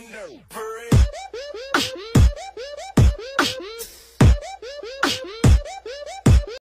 under.